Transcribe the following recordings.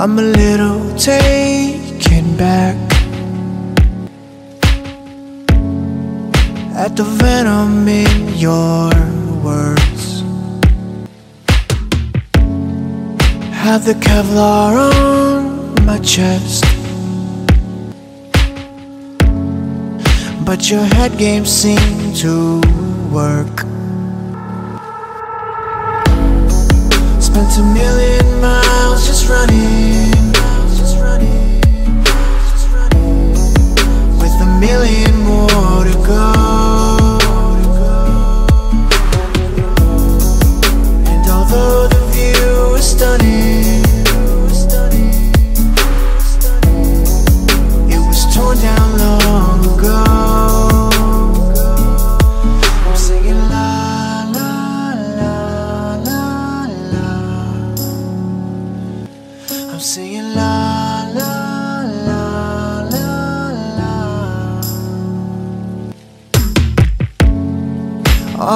I'm a little taken back. At the venom in your words. Have the Kevlar on my chest. But your head games seem to work. Spent a million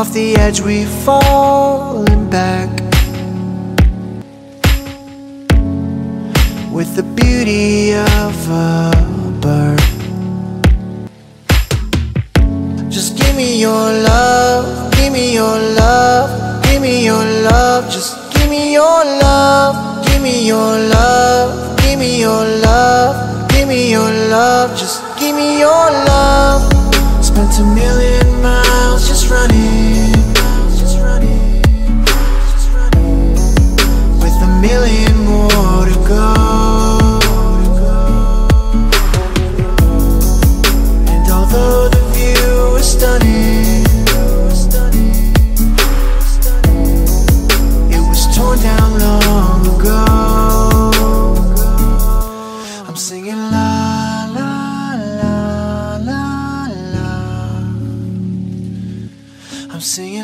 Off the edge we falling back. With the beauty of a bird. Just give me your love, give me your love, give me your love. Just give me your love, give me your love, me your love, give me your love Just give me your love. Spent a million miles just running just running, just running. With a million more to go singing